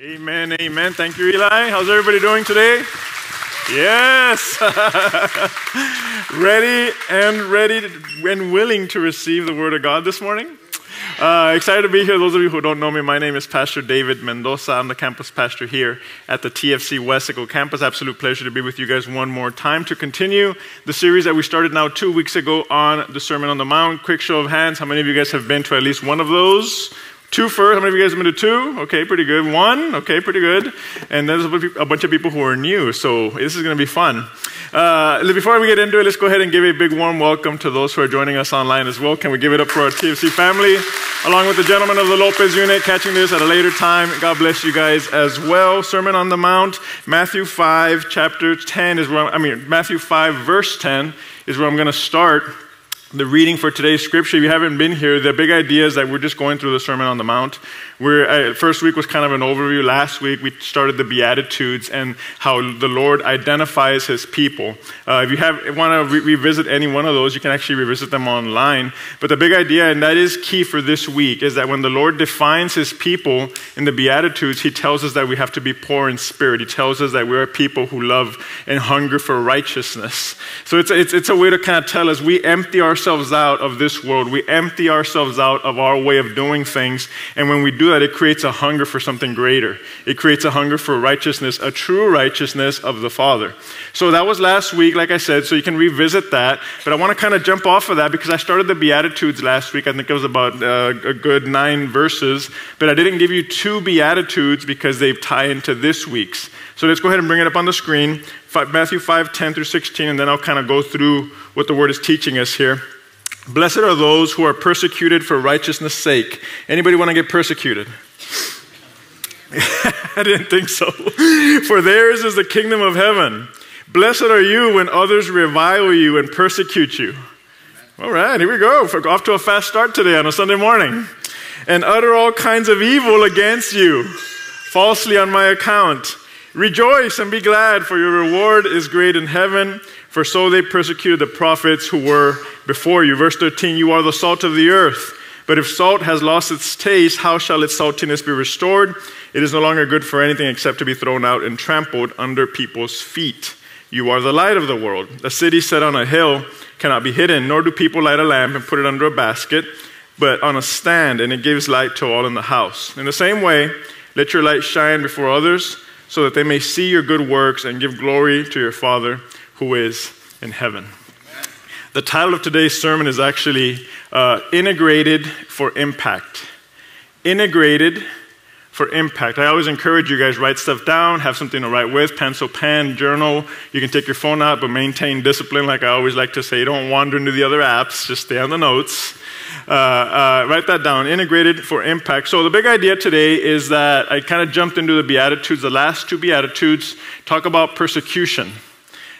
Amen, amen. Thank you, Eli. How's everybody doing today? Yes. ready and ready and willing to receive the word of God this morning? Uh, excited to be here. Those of you who don't know me, my name is Pastor David Mendoza. I'm the campus pastor here at the TFC Wesco campus. Absolute pleasure to be with you guys one more time to continue the series that we started now two weeks ago on the Sermon on the Mount. Quick show of hands. How many of you guys have been to at least one of those? Two first. How many of you guys have been to two? Okay, pretty good. One. Okay, pretty good. And there's a bunch of people who are new, so this is going to be fun. Uh, before we get into it, let's go ahead and give a big warm welcome to those who are joining us online as well. Can we give it up for our TFC family, along with the gentlemen of the Lopez unit catching this at a later time? God bless you guys as well. Sermon on the Mount, Matthew 5, chapter 10 is where, I mean, Matthew 5, verse 10 is where I'm going to start the reading for today's scripture. If you haven't been here, the big idea is that we're just going through the Sermon on the Mount. We're, uh, first week was kind of an overview. Last week we started the Beatitudes and how the Lord identifies His people. Uh, if you have, want to re- revisit any one of those, you can actually revisit them online. But the big idea, and that is key for this week, is that when the Lord defines His people in the Beatitudes, He tells us that we have to be poor in spirit. He tells us that we're a people who love and hunger for righteousness. So it's, it's, it's a way to kind of tell us we empty ourselves out of this world. We empty ourselves out of our way of doing things. And when we do that, it creates a hunger for something greater. It creates a hunger for righteousness, a true righteousness of the Father. So that was last week, like I said, so you can revisit that. But I want to kind of jump off of that because I started the Beatitudes last week. I think it was about uh, a good nine verses. But I didn't give you two Beatitudes because they tie into this week's. So let's go ahead and bring it up on the screen Matthew 5 10 through 16, and then I'll kind of go through what the Word is teaching us here. Blessed are those who are persecuted for righteousness' sake. Anybody want to get persecuted? I didn't think so. For theirs is the kingdom of heaven. Blessed are you when others revile you and persecute you. All right, here we go. Off to a fast start today on a Sunday morning. And utter all kinds of evil against you, falsely on my account. Rejoice and be glad, for your reward is great in heaven, for so they persecuted the prophets who were before you. Verse 13 You are the salt of the earth. But if salt has lost its taste, how shall its saltiness be restored? It is no longer good for anything except to be thrown out and trampled under people's feet. You are the light of the world. A city set on a hill cannot be hidden, nor do people light a lamp and put it under a basket, but on a stand, and it gives light to all in the house. In the same way, let your light shine before others, so that they may see your good works and give glory to your Father who is in heaven. The title of today's sermon is actually uh, Integrated for Impact. Integrated for impact. I always encourage you guys write stuff down, have something to write with, pencil, pen, journal. You can take your phone out, but maintain discipline. Like I always like to say, don't wander into the other apps. Just stay on the notes. Uh, uh, write that down. Integrated for impact. So the big idea today is that I kind of jumped into the beatitudes. The last two beatitudes talk about persecution,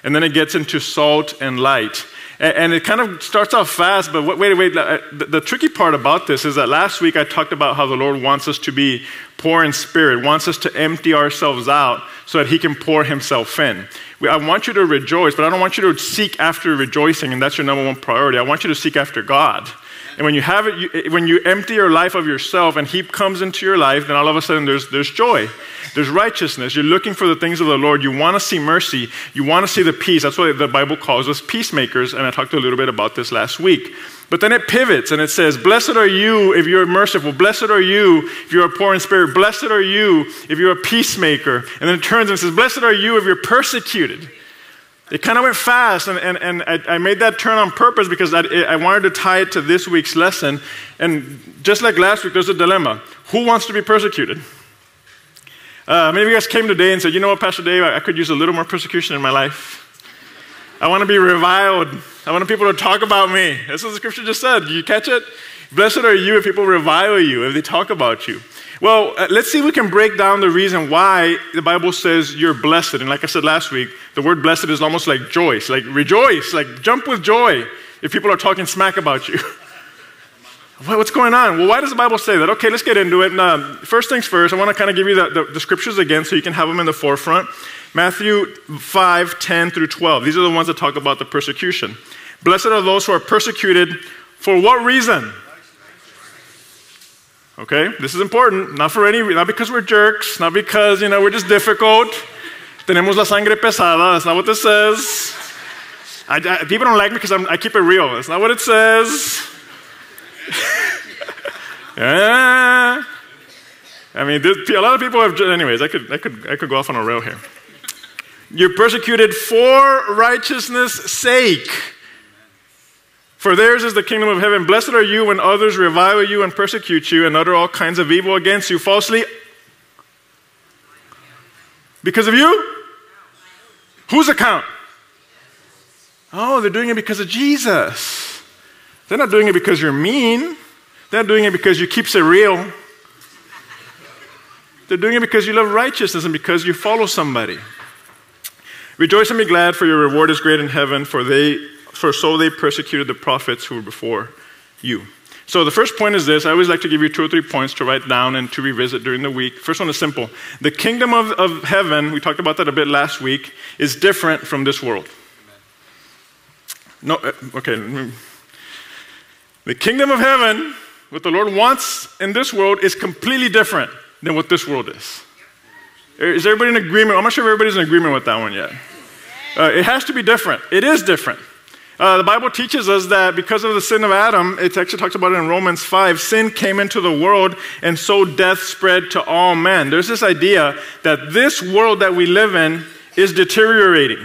and then it gets into salt and light. And it kind of starts off fast, but wait, wait, uh, the tricky part about this is that last week I talked about how the Lord wants us to be poor in spirit, wants us to empty ourselves out so that He can pour Himself in. I want you to rejoice, but I don't want you to seek after rejoicing, and that's your number one priority. I want you to seek after God. And when you have it, you, when you empty your life of yourself and He comes into your life, then all of a sudden there's, there's joy. There's righteousness. You're looking for the things of the Lord. You want to see mercy. You want to see the peace. That's why the Bible calls us peacemakers. And I talked a little bit about this last week. But then it pivots and it says, Blessed are you if you're merciful. Blessed are you if you're poor in spirit. Blessed are you if you're a peacemaker. And then it turns and says, Blessed are you if you're persecuted. It kind of went fast, and, and, and I, I, made that turn on purpose because I, I wanted to tie it to this week's lesson. And just like last week, there's a dilemma. Who wants to be persecuted? Uh, many of you guys came today and said, You know what, Pastor Dave, I, I could use a little more persecution in my life. I want to be reviled. I want people to talk about me. That's what the scripture just said. You catch it? Blessed are you if people revile you, if they talk about you. Well, uh, let's see if we can break down the reason why the Bible says you're blessed. And like I said last week, the word blessed is almost like joyce, like rejoice, like jump with joy if people are talking smack about you. What's going on? Well, why does the Bible say that? Okay, let's get into it. Um, first things first, I want to kind of give you the, the, the, scriptures again so you can have them in the forefront. Matthew 5, 10 through 12. These are the ones that talk about the persecution. Blessed are those who are persecuted for what reason? Okay? This is important. Not for any not because we're jerks, not because, you know, we're just difficult. Tenemos la sangre pesada. That's not what this says. I, I, people don't like me because I keep it real. That's not what it says. yeah. I mean, this, a lot of people have. Anyways, I could, I could, I could go off on a rail here. You're persecuted for righteousness' sake. For theirs is the kingdom of heaven. Blessed are you when others revile you and persecute you and utter all kinds of evil against you falsely. Because of you? Whose account? Oh, they're doing it because of Jesus. They're not doing it because you're mean. They're doing it because you keep it real. They're doing it because you love righteousness and because you follow somebody. Rejoice and be glad, for your reward is great in heaven, for, they, for so they persecuted the prophets who were before you. So the first point is this. I always like to give you two or three points to write down and to revisit during the week. First one is simple. The kingdom of, of heaven, we talked about that a bit last week, is different from this world. No, uh, okay. The kingdom of heaven, what the Lord wants in this world, is completely different than what this world is. Is everybody in agreement? I'm not sure if everybody's in agreement with that one yet. Uh, it has to be different. It is different. Uh, the Bible teaches us that because of the sin of Adam, it actually talks about it in Romans 5, sin came into the world and so death spread to all men. There's this idea that this world that we live in is deteriorating.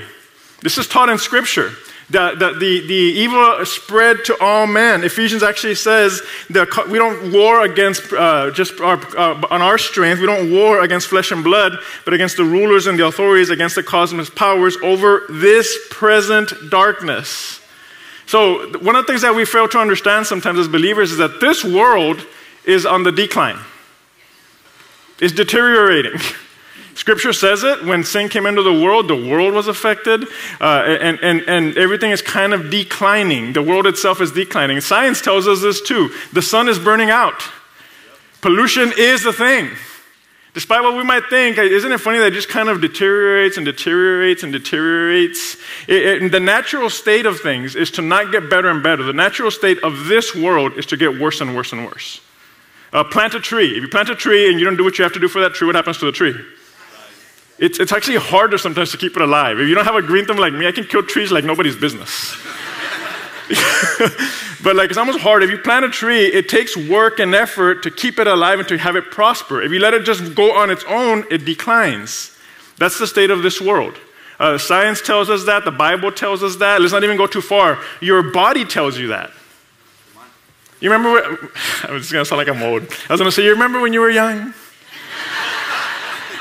This is taught in Scripture. That, that the, the evil spread to all men. Ephesians actually says that we don't war against uh, just our, uh, on our strength. We don't war against flesh and blood, but against the rulers and the authorities, against the cosmic powers over this present darkness. So, one of the things that we fail to understand sometimes as believers is that this world is on the decline, it's deteriorating. Scripture says it. When sin came into the world, the world was affected, uh, and, and, and everything is kind of declining. The world itself is declining. Science tells us this too. The sun is burning out. Pollution is the thing. Despite what we might think, isn't it funny that it just kind of deteriorates and deteriorates and deteriorates? It, it, the natural state of things is to not get better and better. The natural state of this world is to get worse and worse and worse. Uh, plant a tree. If you plant a tree and you don't do what you have to do for that tree, what happens to the tree? It's, it's actually harder sometimes to keep it alive. If you don't have a green thumb like me, I can kill trees like nobody's business. but like it's almost hard. If you plant a tree, it takes work and effort to keep it alive and to have it prosper. If you let it just go on its own, it declines. That's the state of this world. Uh, science tells us that. The Bible tells us that. Let's not even go too far. Your body tells you that. You remember? What, I was just to sound like I'm old. I was to say, you remember when you were young?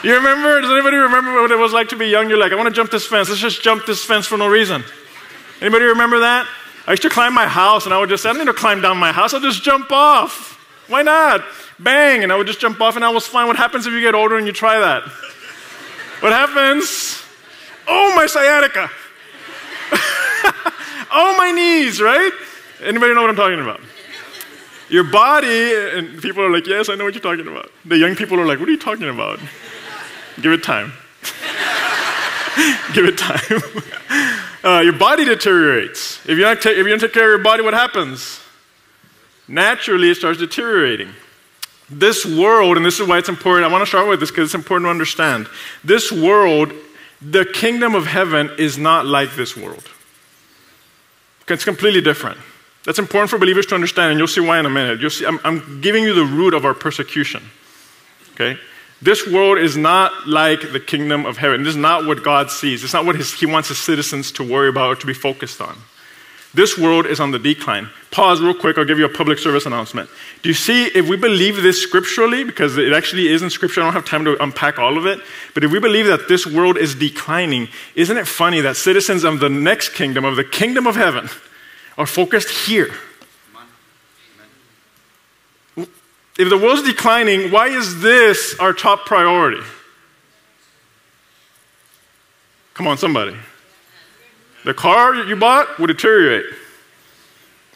You remember? Does anybody remember what it was like to be young? You're like, I want to jump this fence. Let's just jump this fence for no reason. Anybody remember that? I used to climb my house and I would just say, I don't need to climb down my house. I'll just jump off. Why not? Bang. And I would just jump off and I was fine. What happens if you get older and you try that? What happens? Oh, my sciatica. oh, my knees, right? Anybody know what I'm talking about? Your body, and people are like, yes, I know what you're talking about. The young people are like, what are you talking about? Give it time. Give it time. uh, your body deteriorates. If, you're not ta- if you don't take care of your body, what happens? Naturally, it starts deteriorating. This world, and this is why it's important, I want to start with this because it's important to understand. This world, the kingdom of heaven, is not like this world. It's completely different. That's important for believers to understand, and you'll see why in a minute. You'll see, I'm, I'm giving you the root of our persecution. Okay? This world is not like the kingdom of heaven. This is not what God sees. It's not what his, He wants His citizens to worry about or to be focused on. This world is on the decline. Pause real quick, I'll give you a public service announcement. Do you see, if we believe this scripturally, because it actually is in scripture, I don't have time to unpack all of it, but if we believe that this world is declining, isn't it funny that citizens of the next kingdom, of the kingdom of heaven, are focused here? If the world's declining, why is this our top priority? Come on, somebody. The car you bought will deteriorate.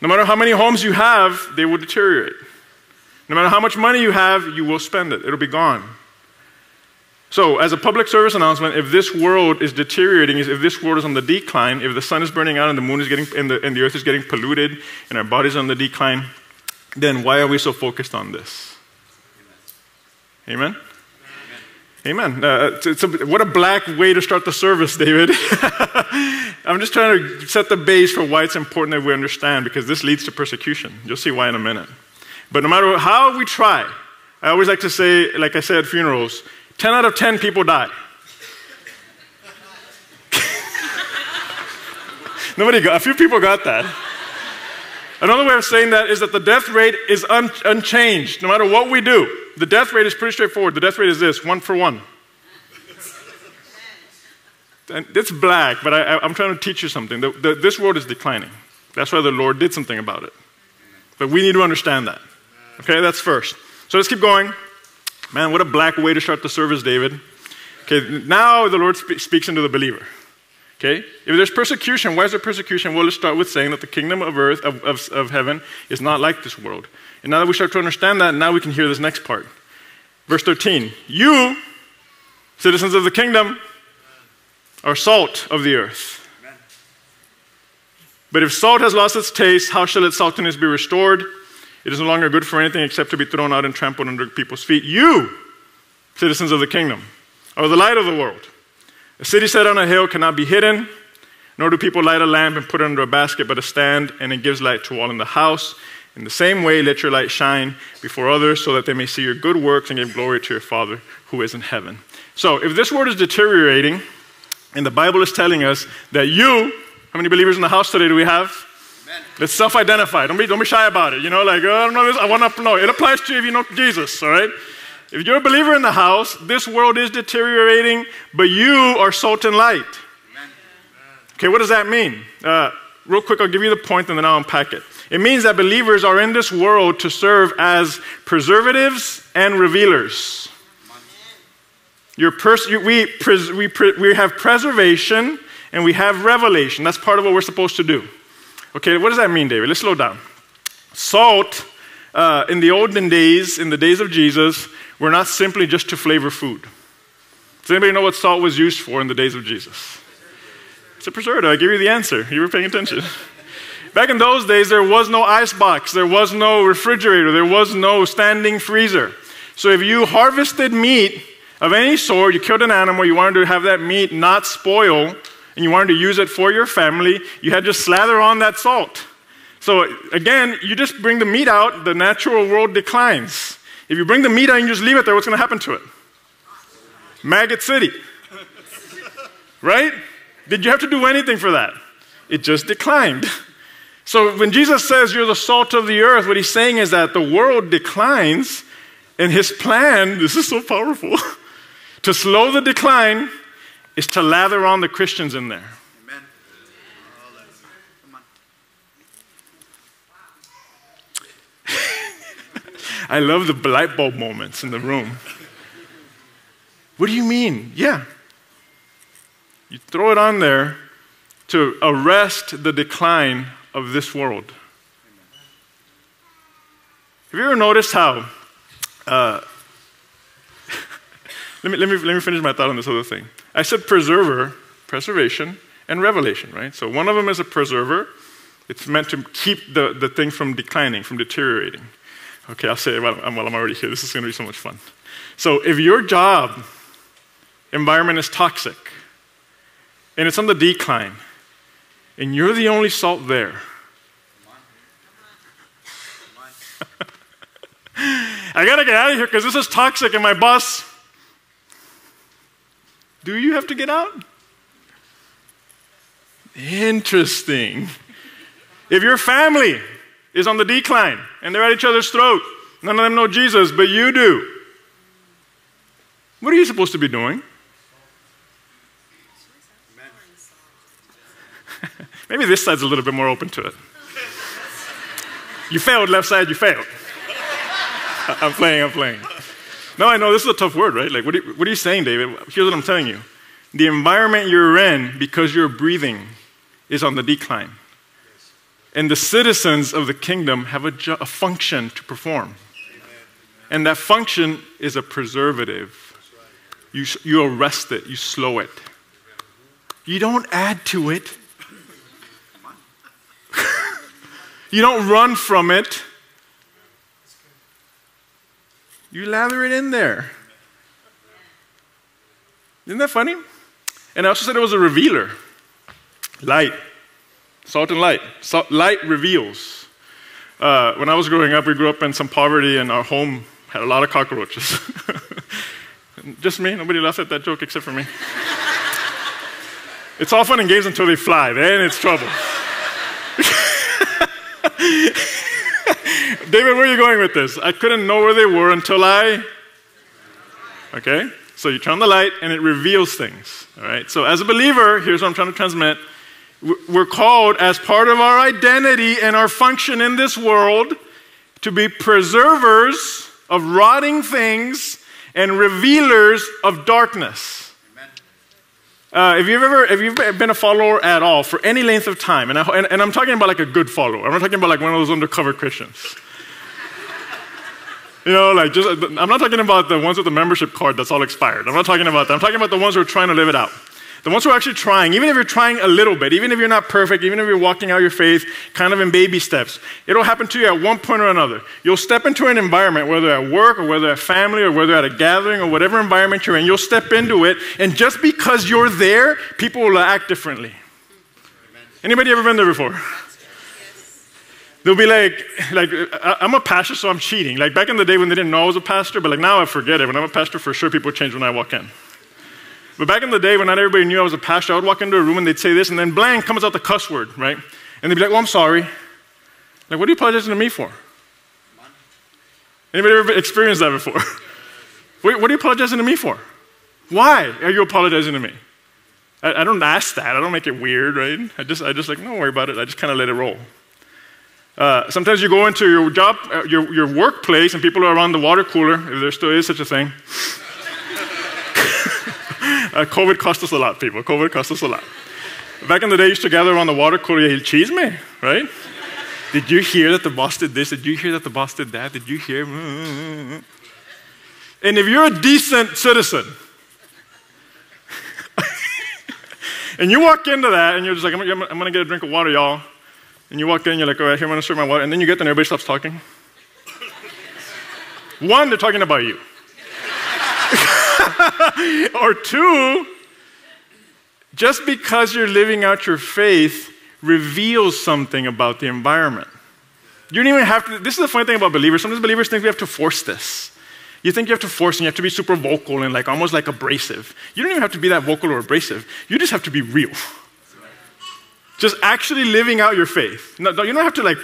No matter how many homes you have, they will deteriorate. No matter how much money you have, you will spend it. It'll be gone. So, as a public service announcement, if this world is deteriorating, if this world is on the decline, if the sun is burning out and the moon is getting, and the, and the earth is getting polluted, and our bodies are on the decline, then why are we so focused on this? Amen? Amen. Uh, it's, it's a, what a black way to start the service, David. I'm just trying to set the base for why it's important that we understand because this leads to persecution. You'll see why in a minute. But no matter how we try, I always like to say, like I say at funerals, 10 out of 10 people die. Nobody got, a few people got that. Another way of saying that is that the death rate is un, unchanged no matter what we do. The death rate is pretty straightforward. The death rate is this one for one. And it's black, but I, am trying to teach you something. The, the, this world is declining. That's why the Lord did something about it. But we need to understand that. Okay, that's first. So let's keep going. Man, what a black way to start the service, David. Okay, now the Lord spe- speaks into the believer. Okay? If there's persecution, why is there persecution? Well, let's start with saying that the kingdom of earth, of, of, of heaven, is not like this world. And now that we start to understand that, now we can hear this next part. Verse 13 You, citizens of the kingdom, are salt of the earth. But if salt has lost its taste, how shall its saltiness be restored? It is no longer good for anything except to be thrown out and trampled under people's feet. You, citizens of the kingdom, are the light of the world. A city set on a hill cannot be hidden, nor do people light a lamp and put it under a basket, but a stand, and it gives light to all in the house. In the same way, let your light shine before others so that they may see your good works and give glory to your Father who is in heaven. So, if this world is deteriorating, and the Bible is telling us that you, how many believers in the house today do we have? Amen. Let's self identify. Don't be, don't be shy about it. You know, like, oh, I don't know this, I want to know. It applies to you if you know Jesus, all right? If you're a believer in the house, this world is deteriorating, but you are salt and light. Amen. Okay, what does that mean? Uh, real quick, I'll give you the point and then I'll unpack it. It means that believers are in this world to serve as preservatives and revealers. Pers- we, pres- we, pre- we have preservation and we have revelation. That's part of what we're supposed to do. Okay, what does that mean, David? Let's slow down. Salt, uh, in the olden days, in the days of Jesus, we were not simply just to flavor food. Does anybody know what salt was used for in the days of Jesus? It's a preservative. I give you the answer. You were paying attention. Back in those days, there was no ice box, there was no refrigerator, there was no standing freezer. So if you harvested meat of any sort, you killed an animal, you wanted to have that meat not spoil, and you wanted to use it for your family, you had to slather on that salt. So again, you just bring the meat out, the natural world declines. If you bring the meat out and you just leave it there, what's going to happen to it? Maggot City. Right? Did you have to do anything for that? It just declined. So when Jesus says you're the salt of the earth, what he's saying is that the world declines, and his plan, this is so powerful, to slow the decline is to lather on the Christians in there. I love the light bulb moments in the room. What do you mean? Yeah. You throw it on there to arrest the decline of this world. Have you ever noticed how? Uh, let, me, let, me, let me finish my thought on this other thing. I said preserver, preservation, and revelation, right? So one of them is a preserver. It's meant to keep the, the thing from declining, from deteriorating. Okay, I'll say it while I'm, while I'm already here. This is going to be so much fun. So if your job environment is toxic and it's on the decline, and you're the only salt there. I gotta get out of here because this is toxic and my boss. Do you have to get out? Interesting. If your family is on the decline and they're at each other's throat, none of them know Jesus, but you do. What are you supposed to be doing? Maybe this side's a little bit more open to it. You failed, left side, you failed. I'm playing, I'm playing. No, I know this is a tough word, right? Like, what are, you, what are you saying, David? Here's what I'm telling you the environment you're in, because you're breathing, is on the decline. And the citizens of the kingdom have a, ju- a function to perform. And that function is a preservative. You, you arrest it, you slow it. You don't add to it, you don't run from it. You lather it in there. Isn't that funny? And I also said it was a revealer. Light. Salt and light. Salt, light reveals. Uh, when I was growing up, we grew up in some poverty, and our home had a lot of cockroaches. Just me? Nobody laughed at that joke except for me. it's all fun and games until they fly, then it's trouble. David, where are you going with this? I couldn't know where they were until I. Okay? So you turn on the light and it reveals things. All right? So as a believer, here's what I'm trying to transmit. We're called as part of our identity and our function in this world to be preservers of rotting things and revealers of darkness. Uh, if you've ever, if you've been a follower at all for any length of time, and, I, and, and I'm talking about like a good follower, I'm not talking about like one of those undercover Christians. You know, like just, I'm not talking about the ones with the membership card that's all expired. I'm not talking about that. I'm talking about the ones who are trying to live it out. The ones who are actually trying, even if you're trying a little bit, even if you're not perfect, even if you're walking out your faith kind of in baby steps, it'll happen to you at one point or another. You'll step into an environment, whether at work or whether at family or whether at a gathering or whatever environment you're in, you'll step into it, and just because you're there, people will act differently. Anybody ever been there before? They'll be like, like I'm a pastor, so I'm cheating. Like back in the day when they didn't know I was a pastor, but like now I forget it. When I'm a pastor, for sure people change when I walk in. But back in the day when not everybody knew I was a pastor, I would walk into a room and they'd say this, and then blank comes out the cuss word, right? And they'd be like, "Well, I'm sorry." Like, what are you apologizing to me for? Anybody ever experienced that before? what are you apologizing to me for? Why are you apologizing to me? I, I don't ask that. I don't make it weird, right? I just, I just like, don't worry about it. I just kind of let it roll. Uh, sometimes you go into your job, uh, your, your workplace, and people are around the water cooler, if there still is such a thing. Uh, COVID cost us a lot, people. COVID cost us a lot. Back in the day, used to gather around the water cooler, you cheese me, right? Did you hear that the boss did this? Did you hear that the boss did that? Did you hear? And if you're a decent citizen, and you walk into that and you're just like, I'm, I'm, I'm going to get a drink of water, y'all. And you walk in, you're like, all right, here, I'm to serve my water. And then you get there and everybody stops talking. One, they're talking about you. or two, just because you're living out your faith reveals something about the environment. You don't even have to, this is the funny thing about believers. Sometimes believers think we have to force this. You think you have to force and you have to be super vocal and like almost like abrasive. You don't even have to be that vocal or abrasive. You just have to be real. Just actually living out your faith. No, you don't have to like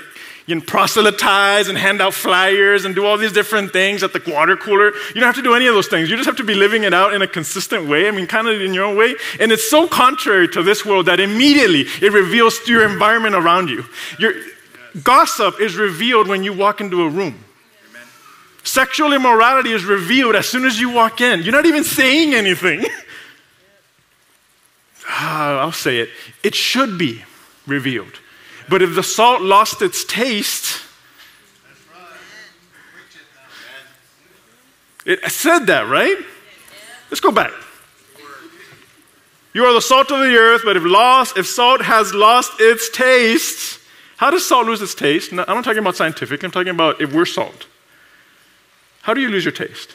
you can proselytize and hand out flyers and do all these different things at the water cooler. You don't have to do any of those things. You just have to be living it out in a consistent way. I mean, kind of in your own way. And it's so contrary to this world that immediately it reveals to your environment around you. Your gossip is revealed when you walk into a room. Sexual immorality is revealed as soon as you walk in. You're not even saying anything. ah, I'll say it. It should be revealed. But if the salt lost its taste, it said that, right? Let's go back. You are the salt of the earth, but if lost, if salt has lost its taste, how does salt lose its taste? I'm not talking about scientific, I'm talking about if we're salt. How do you lose your taste?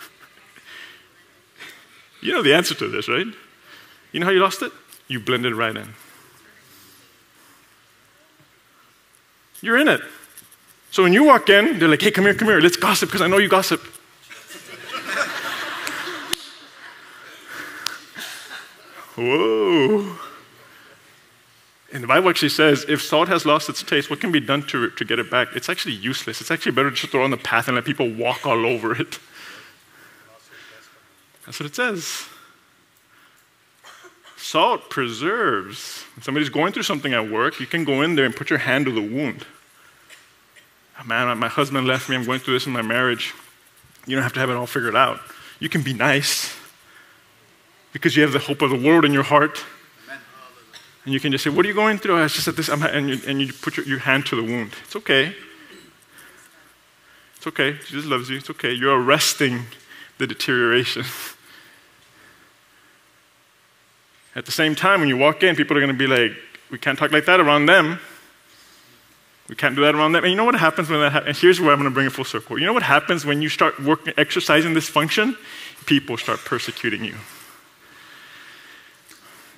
you know the answer to this, right? You know how you lost it? You blended right in. You're in it. So when you walk in, they're like, hey, come here, come here, let's gossip because I know you gossip. Whoa. And the Bible actually says if salt has lost its taste, what can be done to, to get it back? It's actually useless. It's actually better to just throw on the path and let people walk all over it. That's what it says. Salt preserves. When somebody's going through something at work, you can go in there and put your hand to the wound. Oh, man, my husband left me. I'm going through this in my marriage. You don't have to have it all figured out. You can be nice because you have the hope of the world in your heart. And you can just say, What are you going through? It's just at this, and you, and you put your, your hand to the wound. It's okay. It's okay. Jesus loves you. It's okay. You're arresting the deterioration. At the same time, when you walk in, people are going to be like, We can't talk like that around them. We can't do that around them. And you know what happens when that happens? And here's where I'm going to bring it full circle. You know what happens when you start working, exercising this function? People start persecuting you.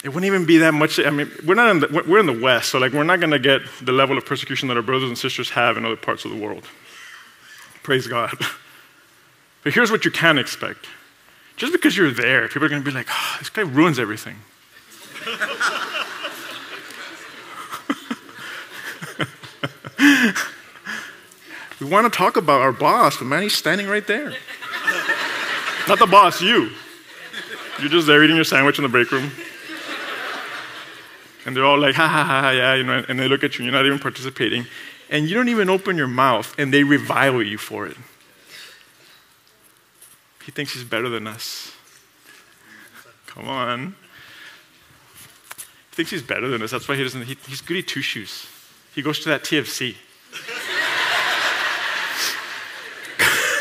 It wouldn't even be that much. I mean, we're not in the, we're in the West, so like we're not going to get the level of persecution that our brothers and sisters have in other parts of the world. Praise God. But here's what you can expect. Just because you're there, people are going to be like, oh, this guy ruins everything. we want to talk about our boss, but man, he's standing right there. Not the boss, you. You're just there eating your sandwich in the break room. And they're all like, ha ha ha, ha yeah, you know, and they look at you and you're not even participating. And you don't even open your mouth and they revile you for it. He thinks he's better than us. Come on. Thinks he's better than us. That's why he doesn't, he, he's goody two shoes. He goes to that TFC.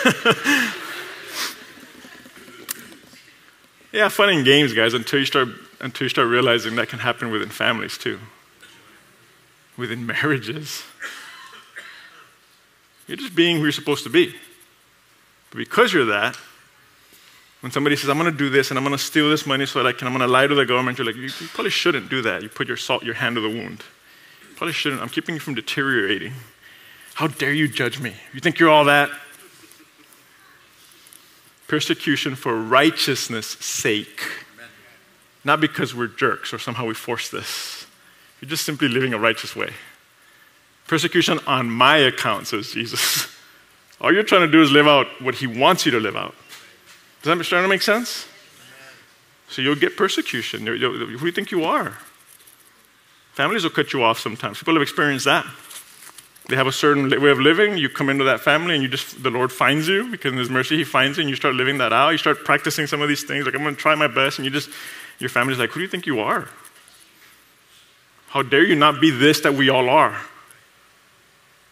yeah, fun and games, guys, until you start until you start realizing that can happen within families too. Within marriages. You're just being who you're supposed to be. But because you're that, when somebody says, I'm going to do this and I'm going to steal this money so that I can, I'm going to lie to the government, you're like, you, you probably shouldn't do that. You put your salt, your hand to the wound. Probably shouldn't. I'm keeping you from deteriorating. How dare you judge me? You think you're all that? Persecution for righteousness' sake. Not because we're jerks or somehow we force this. You're just simply living a righteous way. Persecution on my account, says Jesus. All you're trying to do is live out what he wants you to live out. Does that to make sense? So you'll get persecution. Who do you think you are? Families will cut you off sometimes. People have experienced that. They have a certain way of living. You come into that family and you just, the Lord finds you because in His mercy He finds you and you start living that out. You start practicing some of these things. Like, I'm going to try my best. And you just, your family's like, who do you think you are? How dare you not be this that we all are?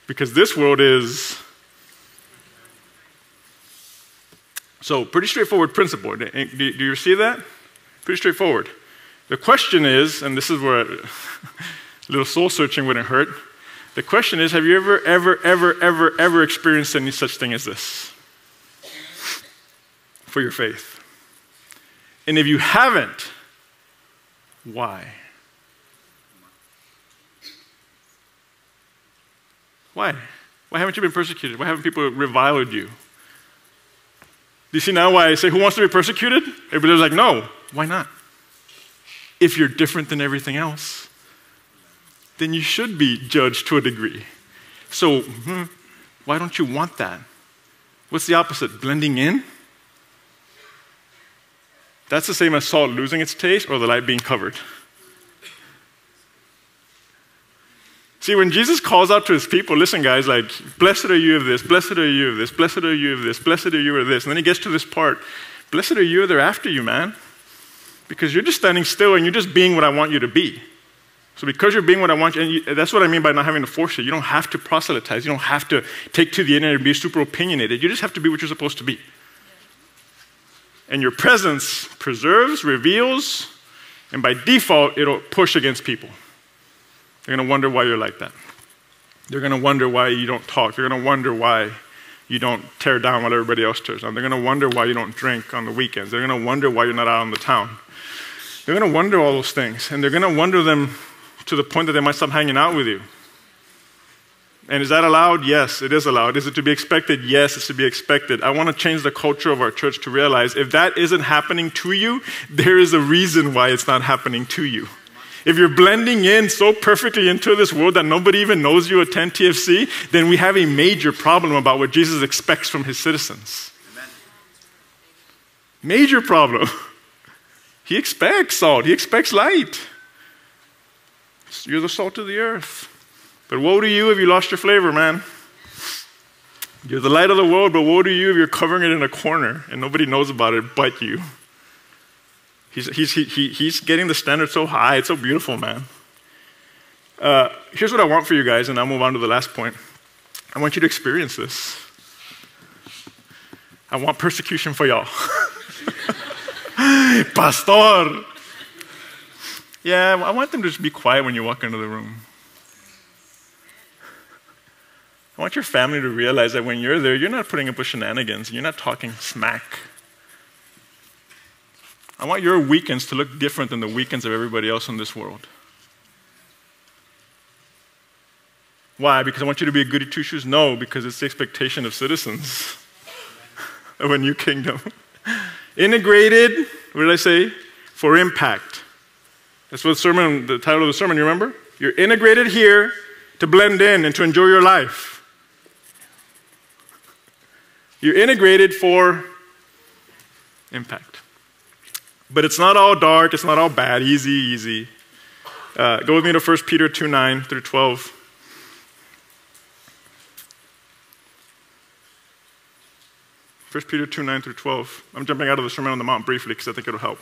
Because this world is. So, pretty straightforward principle. Do you see that? Pretty straightforward. The question is, and this is where a little soul searching wouldn't hurt. The question is, have you ever, ever, ever, ever, ever experienced any such thing as this for your faith? And if you haven't, why? Why? Why haven't you been persecuted? Why haven't people reviled you? Do you see now why I say, who wants to be persecuted? Everybody's like, no. Why not? if you're different than everything else, then you should be judged to a degree. So, hmm, why don't you want that? What's the opposite? Blending in? That's the same as salt losing its taste or the light being covered. See, when Jesus calls out to his people, listen, guys, like, blessed are you of this, blessed are you of this, blessed are you of this, blessed are you of this. And then he gets to this part, blessed are you, they're after you, man because you're just standing still and you're just being what I want you to be. So because you're being what I want you, and you, that's what I mean by not having to force it. You don't have to proselytize. You don't have to take to the internet and be super opinionated. You just have to be what you're supposed to be. And your presence preserves, reveals, and by default, it'll push against people. They're going to wonder why you're like that. They're going to wonder why you don't talk. They're going to wonder why you don't tear down what everybody else tears down. They're going to wonder why you don't drink on the weekends. They're going to wonder why you're not out on the town. They're going to wonder all those things, and they're going to wonder them to the point that they might stop hanging out with you. And is that allowed? Yes, it is allowed. Is it to be expected? Yes, it's to be expected. I want to change the culture of our church to realize if that isn't happening to you, there is a reason why it's not happening to you. If you're blending in so perfectly into this world that nobody even knows you attend TFC, then we have a major problem about what Jesus expects from his citizens. Amen. Major problem. He expects salt, he expects light. You're the salt of the earth. But woe to you if you lost your flavor, man. You're the light of the world, but woe to you if you're covering it in a corner and nobody knows about it but you. He's, he's, he, he's getting the standard so high. It's so beautiful, man. Uh, here's what I want for you guys, and I'll move on to the last point. I want you to experience this. I want persecution for y'all. Pastor. Yeah, I want them to just be quiet when you walk into the room. I want your family to realize that when you're there, you're not putting up with shenanigans, you're not talking smack. I want your weekends to look different than the weekends of everybody else in this world. Why? Because I want you to be a goody two shoes? No, because it's the expectation of citizens of a new kingdom. Integrated, what did I say? For impact. That's what the sermon, the title of the sermon, you remember? You're integrated here to blend in and to enjoy your life. You're integrated for impact. But it's not all dark, it's not all bad, easy, easy. Uh, go with me to 1 Peter 2 9 through 12. 1 Peter 2 9 through 12. I'm jumping out of the Sermon on the Mount briefly because I think it'll help.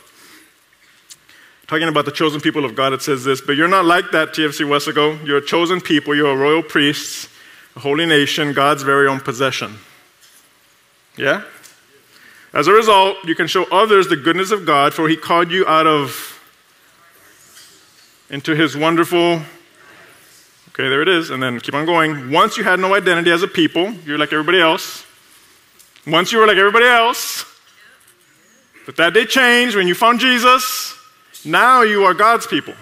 Talking about the chosen people of God, it says this But you're not like that, TFC Wesco. You're a chosen people, you're a royal priest, a holy nation, God's very own possession. Yeah? As a result, you can show others the goodness of God, for He called you out of into His wonderful. Okay, there it is. And then keep on going. Once you had no identity as a people, you're like everybody else. Once you were like everybody else, but that day changed when you found Jesus. Now you are God's people.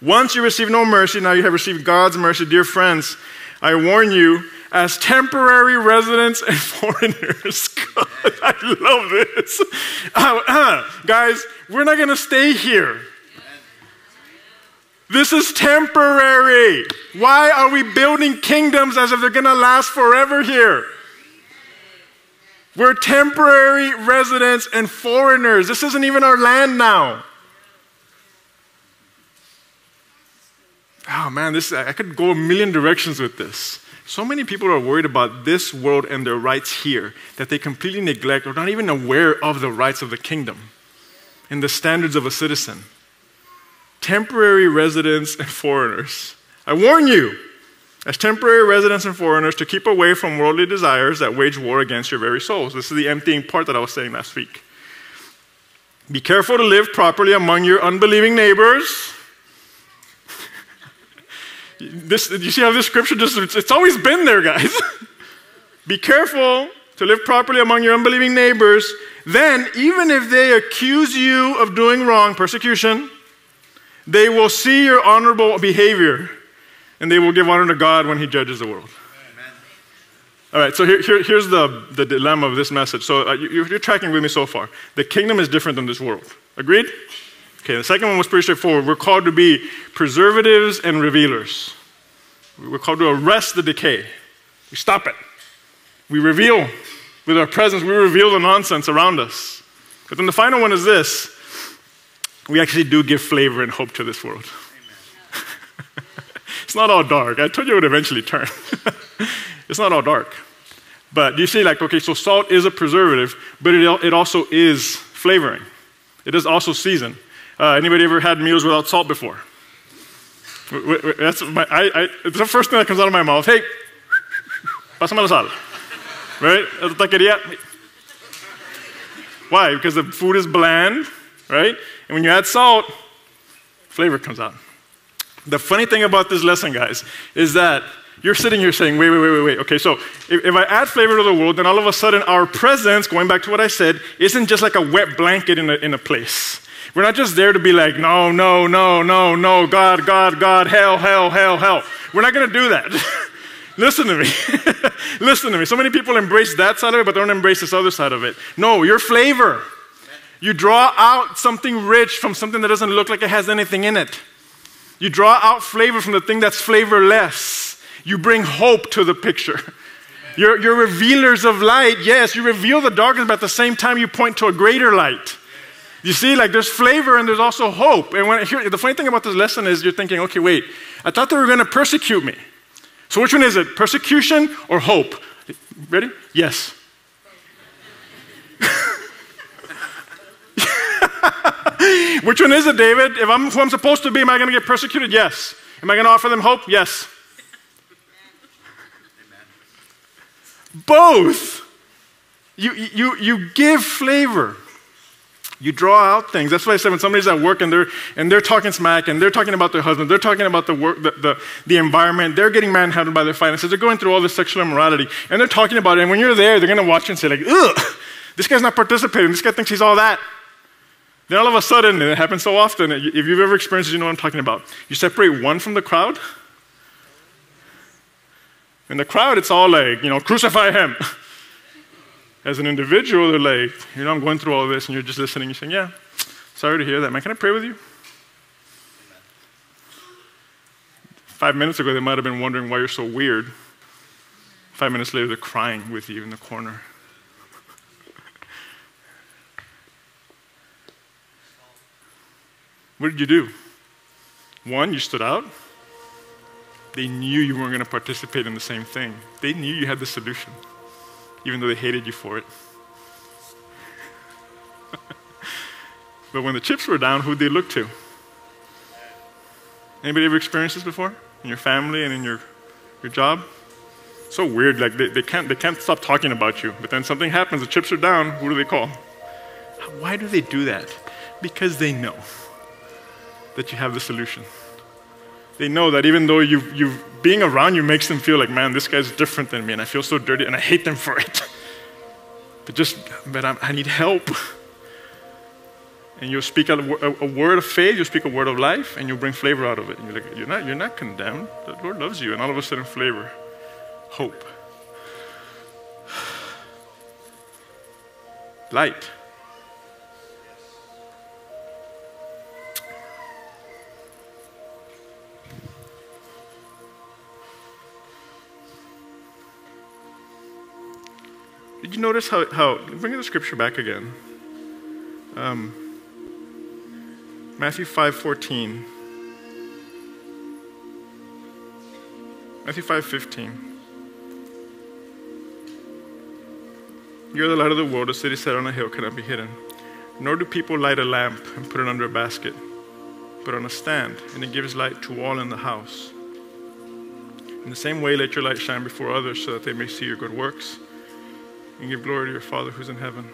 Once you received no mercy, now you have received God's mercy. Dear friends, I warn you, as temporary residents and foreigners. God, I love this. Uh, uh, guys, we're not going to stay here. This is temporary. Why are we building kingdoms as if they're going to last forever here? We're temporary residents and foreigners. This isn't even our land now. Oh man, this I could go a million directions with this. So many people are worried about this world and their rights here that they completely neglect or not even aware of the rights of the kingdom and the standards of a citizen. Temporary residents and foreigners. I warn you, as temporary residents and foreigners to keep away from worldly desires that wage war against your very souls. This is the emptying part that I was saying last week. Be careful to live properly among your unbelieving neighbors. This, you see how this scripture just, it's, it's always been there, guys. Be careful to live properly among your unbelieving neighbors. Then, even if they accuse you of doing wrong, persecution, they will see your honorable behavior and they will give honor to God when He judges the world. Amen. All right, so here, here, here's the, the dilemma of this message. So uh, you, you're tracking with me so far. The kingdom is different than this world. Agreed? Okay, the second one was pretty straightforward. We're called to be preservatives and revealers. We're called to arrest the decay. We stop it. We reveal with our presence, we reveal the nonsense around us. But then the final one is this we actually do give flavor and hope to this world. It's not all dark. I told you it would eventually turn. it's not all dark. But you see, like, okay, so salt is a preservative, but it, it also is flavoring. It is also season. Uh, anybody ever had meals without salt before? That's my, I, I, it's the first thing that comes out of my mouth. Hey, pásame la sal. Right? Why? Because the food is bland, right? And when you add salt, flavor comes out. The funny thing about this lesson, guys, is that you're sitting here saying, wait, wait, wait, wait, wait. Okay, so if, if, I add flavor to the world, then all of a sudden our presence, going back to what I said, isn't just like a wet blanket in a, in a place. We're not just there to be like, no, no, no, no, no, God, God, God, hell, hell, hell, hell. We're not going to do that. Listen to me. Listen to me. So many people embrace that side of it, but don't embrace this other side of it. No, your flavor. You draw out something rich from something that doesn't look like it has anything in it. You draw out flavor from the thing that's flavorless. You bring hope to the picture. You're, you're revealers of light. Yes, you reveal the darkness, but at the same time, you point to a greater light. You see, like there's flavor and there's also hope. And when, here, the funny thing about this lesson is you're thinking, okay, wait, I thought they were going to persecute me. So which one is it, persecution or hope? Ready? Yes. Which one is it, David? If I'm who I'm supposed to be, am I going to get persecuted? Yes. Am I going to offer them hope? Yes. Both. You, you, you give flavor. You draw out things. That's why I said when somebody's at work and they're and they're talking smack and they're talking about their husband, they're talking about the work, the, the, the environment, they're getting manhandled by their finances, they're going through all this sexual immorality, and they're talking about it. And when you're there, they're gonna watch and say, like, ugh, this guy's not participating, this guy thinks he's all that. Then all of a sudden, and it happens so often, if you've ever experienced it, you know what I'm talking about. You separate one from the crowd. In the crowd, it's all like, you know, crucify him. As an individual, they're like, you know, I'm going through all this, and you're just listening. You're saying, yeah, sorry to hear that, man. Can I pray with you? Five minutes ago, they might have been wondering why you're so weird. Five minutes later, they're crying with you in the corner. what did you do? One, you stood out. They knew you weren't going to participate in the same thing. They knew you had the solution even though they hated you for it. but when the chips were down, who'd they look to? Anybody ever experienced this before? In your family and in your, your job? So weird, like they, they, can't, they can't stop talking about you. But then something happens, the chips are down, who do they call? Why do they do that? Because they know that you have the solution. They know that even though you you being around you makes them feel like, man, this guy's different than me, and I feel so dirty, and I hate them for it. but just, but I'm, i need help. And you'll speak a, a, word of faith, you'll speak a word of life, and you'll bring flavor out of it. And you're like, you're not, you're not condemned. The Lord loves you, and all of a sudden, flavor, hope, light. Did you notice how, how bring the scripture back again? Um, Matthew 5.14. Matthew 5.15. You are the light of the world. A city set on a hill cannot be hidden. Nor do people light a lamp and put it under a basket, but on a stand, and it gives light to all in the house. In the same way, let your light shine before others so that they may see your good works and give glory to your Father who's in heaven.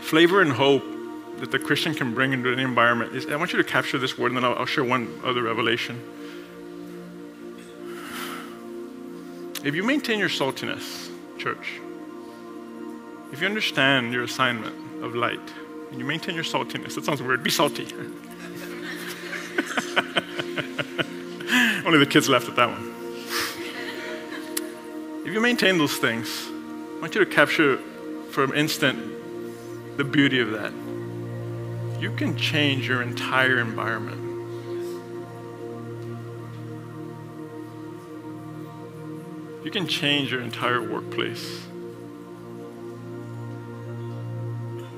Flavor and hope that the Christian can bring into an environment is I want you to capture this word and then I'll, I'll share one other revelation. If you maintain your saltiness, church, if you understand your assignment of light, and you maintain your saltiness, that sounds weird, be salty. Only the kids laughed at that one. If you maintain those things, I want you to capture for an instant the beauty of that. You can change your entire environment. You can change your entire workplace.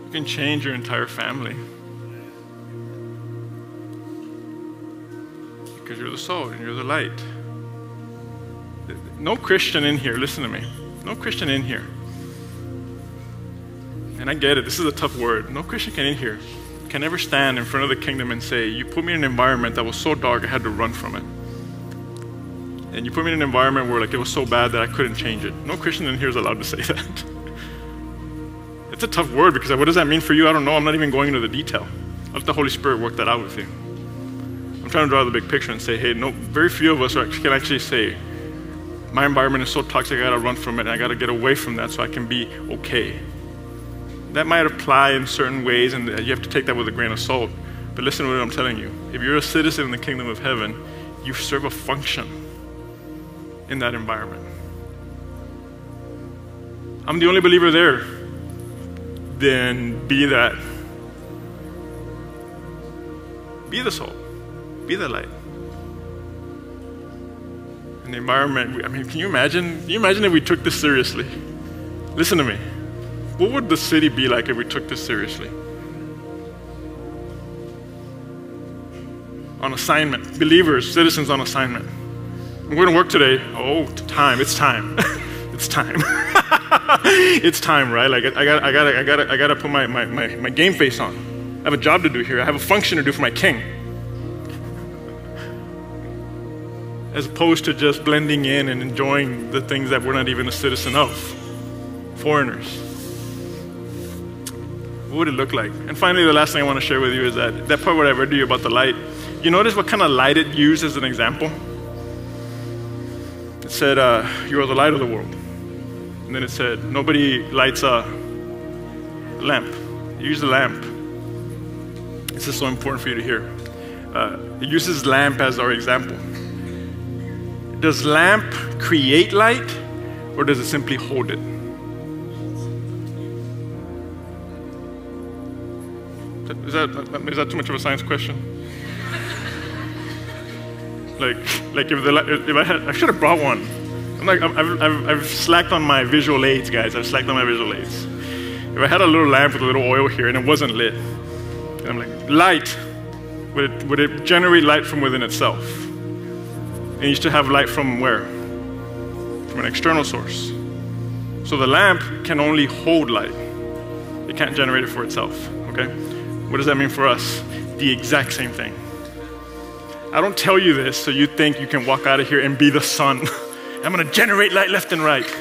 You can change your entire family. Because you're the salt and you're the light. No Christian in here, listen to me. No Christian in here. And I get it, this is a tough word. No Christian can in here can ever stand in front of the kingdom and say, You put me in an environment that was so dark I had to run from it. And you put me in an environment where like it was so bad that I couldn't change it. No Christian in here is allowed to say that. it's a tough word because what does that mean for you? I don't know. I'm not even going into the detail. Let the Holy Spirit work that out with you. I'm trying to draw the big picture and say, hey, no, very few of us can actually say, my environment is so toxic, I gotta run from it, I gotta get away from that so I can be okay. That might apply in certain ways, and you have to take that with a grain of salt. But listen to what I'm telling you. If you're a citizen in the kingdom of heaven, you serve a function in that environment. I'm the only believer there. Then be that. Be the salt. Be the light. And the environment, I mean, can you imagine? Can you imagine if we took this seriously? Listen to me. What would the city be like if we took this seriously? On assignment, believers, citizens on assignment. We're going to work today. Oh, time. It's time. it's time. it's time, right? Like I got, I got, I got, I got to put my, my, my, my game face on. I have a job to do here. I have a function to do for my king. As opposed to just blending in and enjoying the things that we're not even a citizen of. Foreigners. What would it look like? And finally, the last thing I want to share with you is that that part what I read to you about the light. You notice what kind of light it used as an example? It said, uh, You are the light of the world. And then it said, Nobody lights a lamp. Use a lamp. This is so important for you to hear. Uh, it uses lamp as our example. Does lamp create light or does it simply hold it? Is that, is that too much of a science question? like, like if, the, if I had, I should have brought one. I'm like, I've, I've, I've slacked on my visual aids, guys. I've slacked on my visual aids. If I had a little lamp with a little oil here and it wasn't lit, and I'm like, light, would it, would it generate light from within itself? Needs to have light from where? From an external source. So the lamp can only hold light. It can't generate it for itself. Okay? What does that mean for us? The exact same thing. I don't tell you this so you think you can walk out of here and be the sun. I'm going to generate light left and right.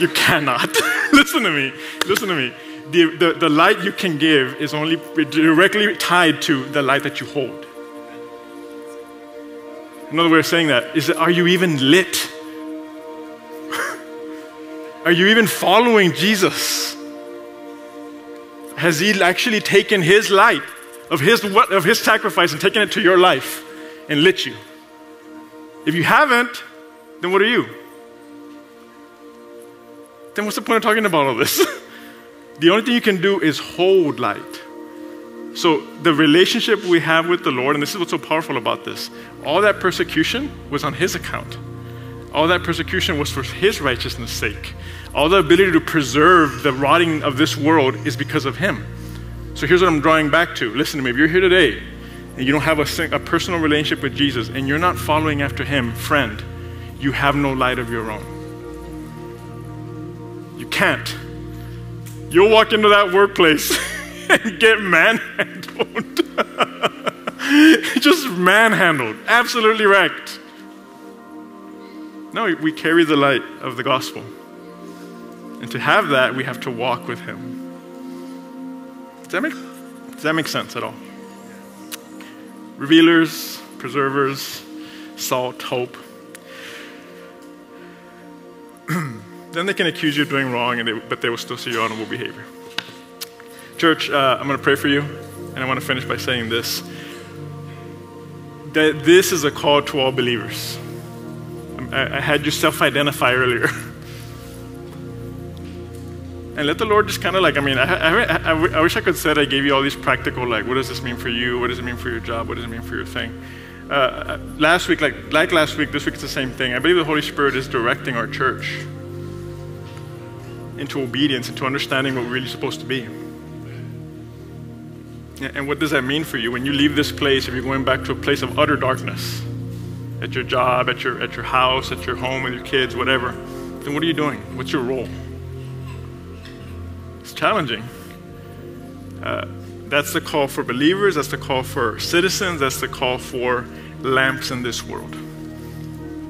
You cannot. Listen to me. Listen to me. The, the, the light you can give is only directly tied to the light that you hold. Another way of saying that is are you even lit? are you even following Jesus? Has he actually taken his light of his, of his sacrifice and taken it to your life and lit you? If you haven't, then what are you? Then what's the point of talking about all this? the only thing you can do is hold light. So, the relationship we have with the Lord, and this is what's so powerful about this, all that persecution was on His account. All that persecution was for His righteousness' sake. All the ability to preserve the rotting of this world is because of Him. So here's what I'm drawing back to. Listen to me. If you're here today and you don't have a, a personal relationship with Jesus and you're not following after Him, friend, you have no light of your own. You can't. You'll walk into that workplace and get manhandled. Just manhandled, absolutely wrecked. No, we carry the light of the gospel. And to have that, we have to walk with Him. Does that make, does that make sense at all? Revealers, preservers, salt, hope. then they can accuse you of doing wrong, and they, but they will still see your honorable behavior. Church, uh, I'm going to pray for you, and I want to finish by saying this that this is a call to all believers. I, I had you self identify earlier. and let the Lord just kind of like, I mean, I, I, I, wish I could say I gave you all these practical, like, what does this mean for you? What does it mean for your job? What does it mean for your thing? Uh, last week, like, like last week, this week it's the same thing. I believe the Holy Spirit is directing our church into obedience, into understanding what we're really supposed to be. And what does that mean for you when you leave this place, if you're going back to a place of utter darkness, at your job, at your, at your house, at your home with your kids, whatever, then what are you doing? What's your role? It's challenging. Uh, that's the call for believers, that's the call for citizens, that's the call for lamps in this world.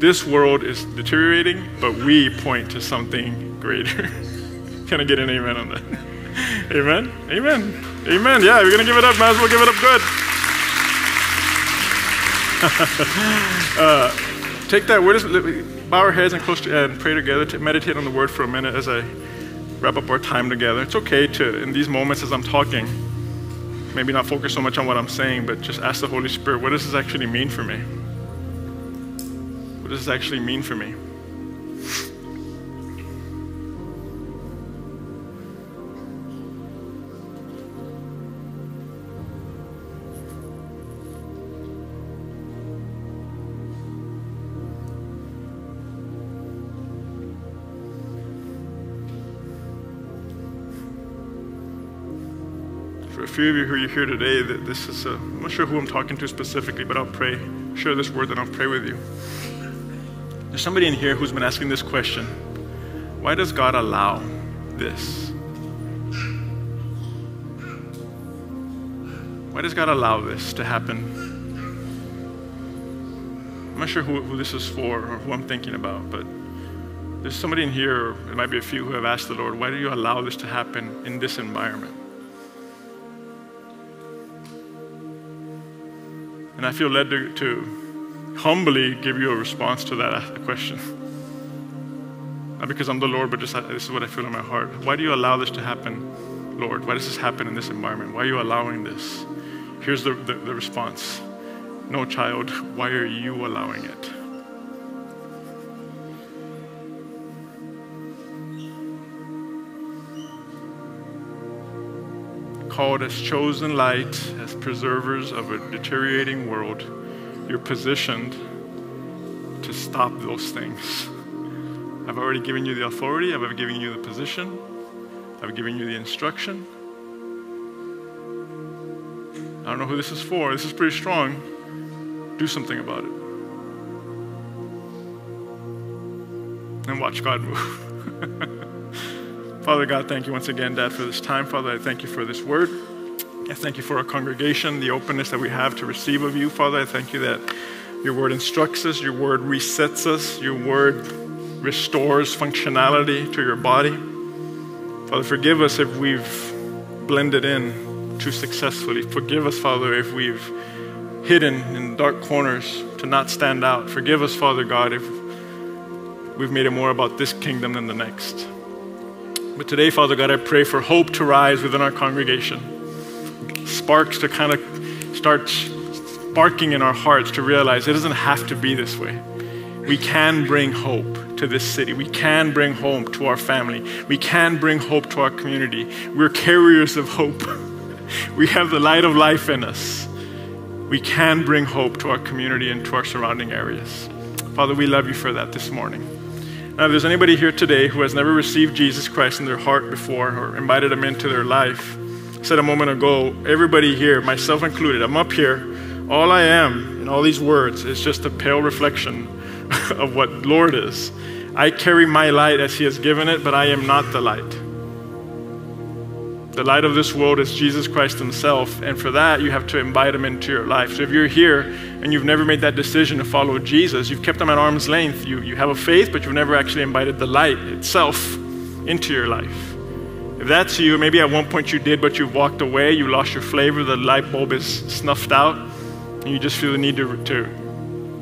This world is deteriorating, but we point to something greater. Can I get an amen on that? amen? Amen. Amen. Yeah, we're going to give it up. Might as well give it up good. uh, take that word, bow our heads and close to, and pray together, to meditate on the word for a minute as I wrap up our time together. It's okay to, in these moments as I'm talking, maybe not focus so much on what I'm saying, but just ask the Holy Spirit, what does this actually mean for me? What does this actually mean for me? Few of you who are here today that this is, a, I'm not sure who I'm talking to specifically, but I'll pray, share this word, and I'll pray with you. There's somebody in here who's been asking this question Why does God allow this? Why does God allow this to happen? I'm not sure who, who this is for or who I'm thinking about, but there's somebody in here, it might be a few, who have asked the Lord, why do you allow this to happen in this environment? And I feel led to, to humbly give you a response to that question. Not because I'm the Lord, but just this is what I feel in my heart. Why do you allow this to happen, Lord? Why does this happen in this environment? Why are you allowing this? Here's the, the, the response No, child, why are you allowing it? Called as chosen light, as preservers of a deteriorating world, you're positioned to stop those things. I've already given you the authority, I've already given you the position, I've given you the instruction. I don't know who this is for. This is pretty strong. Do something about it. And watch God move. Father God, thank you once again, Dad, for this time. Father, I thank you for this word. I thank you for our congregation, the openness that we have to receive of you. Father, I thank you that your word instructs us, your word resets us, your word restores functionality to your body. Father, forgive us if we've blended in too successfully. Forgive us, Father, if we've hidden in dark corners to not stand out. Forgive us, Father God, if we've made it more about this kingdom than the next. But today, Father God, I pray for hope to rise within our congregation, sparks to kind of start sparking in our hearts to realize it doesn't have to be this way. We can bring hope to this city. We can bring hope to our family. We can bring hope to our community. We're carriers of hope. we have the light of life in us. We can bring hope to our community and to our surrounding areas. Father, we love you for that this morning. Now, if there's anybody here today who has never received Jesus Christ in their heart before or invited him into their life, I said a moment ago, everybody here, myself included, I'm up here. All I am in all these words is just a pale reflection of what Lord is. I carry my light as He has given it, but I am not the light. The light of this world is Jesus Christ Himself, and for that, you have to invite Him into your life. So if you're here and you've never made that decision to follow Jesus, you've kept Him at arm's length, you, you have a faith, but you've never actually invited the light itself into your life. If that's you, maybe at one point you did, but you've walked away, you lost your flavor, the light bulb is snuffed out, and you just feel the need to, to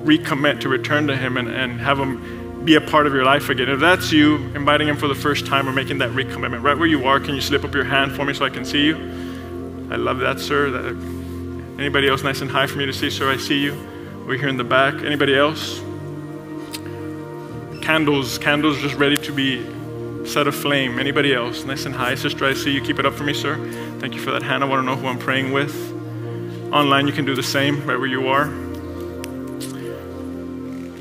recommit, to return to Him and, and have Him be a part of your life again. If that's you, inviting Him for the first time or making that recommitment, right where you are, can you slip up your hand for me so I can see you? I love that, sir. That, anybody else nice and high for me to see, sir? I see you. We're here in the back. Anybody else? Candles, candles just ready to be set aflame. Anybody else? Nice and high. Sister, I see you. Keep it up for me, sir. Thank you for that hand. I want to know who I'm praying with. Online, you can do the same right where you are.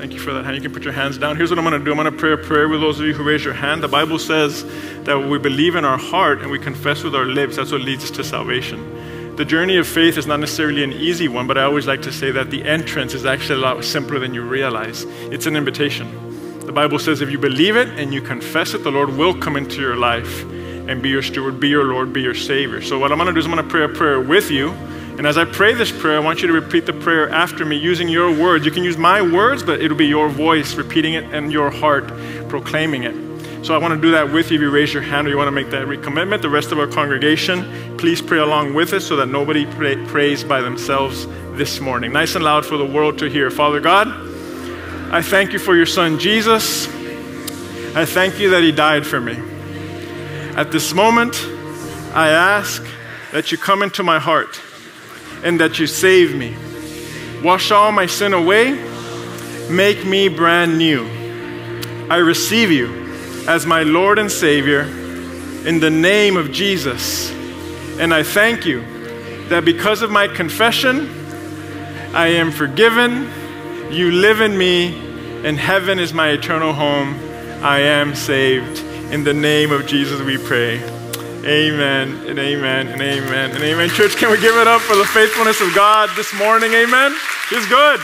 Thank you for that hand. You can put your hands down. Here's what I'm going to do I'm going to pray a prayer with those of you who raise your hand. The Bible says that we believe in our heart and we confess with our lips, that's what leads us to salvation. The journey of faith is not necessarily an easy one, but I always like to say that the entrance is actually a lot simpler than you realize. It's an invitation. The Bible says if you believe it and you confess it, the Lord will come into your life and be your steward, be your Lord, be your Savior. So, what I'm going to do is I'm going to pray a prayer with you and as I pray this prayer, I want you to repeat the prayer after me using your words. You can use my words, but it'll be your voice repeating it and your heart proclaiming it. So I want to do that with you. If you raise your hand or you want to make that recommitment, the rest of our congregation, please pray along with us so that nobody pray, prays by themselves this morning. Nice and loud for the world to hear. Father God, I thank you for your son Jesus. I thank you that he died for me. At this moment, I ask that you come into my heart and that you save me. Wash all my sin away, make me brand new. I receive you as my Lord and Savior in the name of Jesus. And I thank you that because of my confession, I am forgiven, you live in me, and heaven is my eternal home. I am saved. In the name of Jesus, we pray. Amen and amen and amen and amen. Church, can we give it up for the faithfulness of God this morning? Amen. He's good.